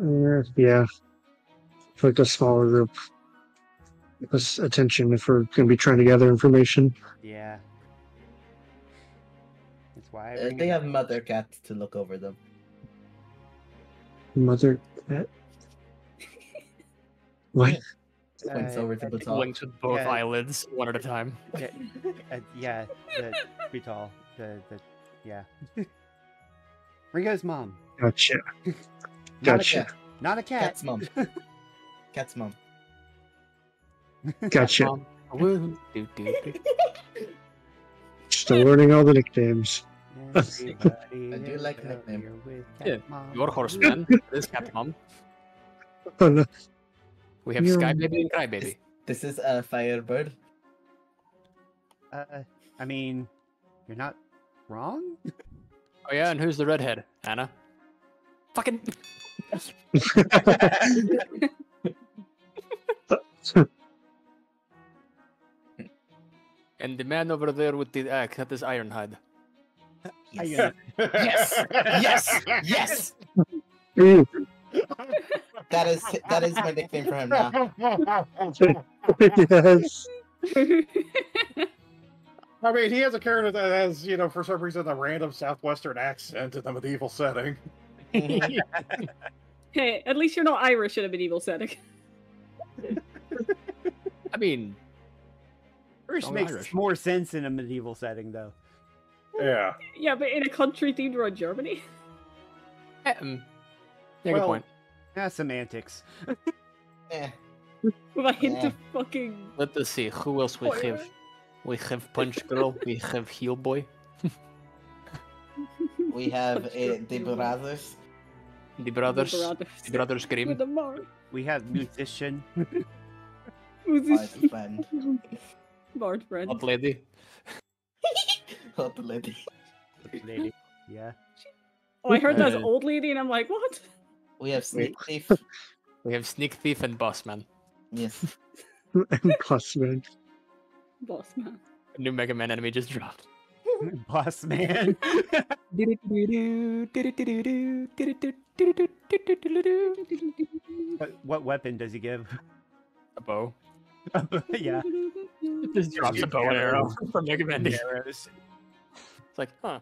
Uh, yeah. For like a smaller group. Less attention if we're going to be trying to gather information. Yeah. That's why Uh, they have mother cat to look over them. Mother cat. What? Points Uh, over to I think Batal. Blinks with both Yeah. eyelids, one at a time. Yeah, uh, yeah, the Vital, the the yeah. Ringo's mom, Gotcha. Not a Gotcha. cat. not a cat. Cat's mom. Cat's mom. Gotcha. Mom. Woo. Do, do, do. Still learning all the nicknames. Everybody I do like is nickname. Yeah, Cat Mom. Your horseman is Cat Mom. Oh, no. We have You're- Sky Baby and Cry Baby. This is a firebird. Uh, I mean, you're not wrong. Oh yeah, and who's the redhead? Anna. Fucking. And the man over there with the uh, axe, that is Ironhide. Yes. yes. Yes. Yes. Ooh, That is that is my nickname for him now. yes. I mean, he has a character that has, you know, for some reason, a random southwestern accent in the medieval setting. Hey, at least you're not Irish in a medieval setting. I mean, Irish Strong makes Irish. more sense in a medieval setting, though. Yeah. Yeah, but in a country themed around Germany. eh, um, yeah, good point. Ah, semantics. Eh. With a hint Yeah. of fucking. Let us see, who else we Spoiler. have? We have Punch Girl, we have Heel Boy, We have uh, the brothers. The brothers, Brothers. the brothers Grimm. the. We have musician. Who's My this? friend. Bard friend. Hot lady. Hot lady. lady. Yeah. Oh, I heard that's Uh, old lady, and I'm like, what? We have sneak thief. We have Sneak Thief and Boss Man. Yes. and plus, man. Boss man. A new Mega Man enemy just dropped. Boss man. What- what weapon does he give? A bow. yeah. Just drops a bow and arrow from Mega Man. It's like, huh.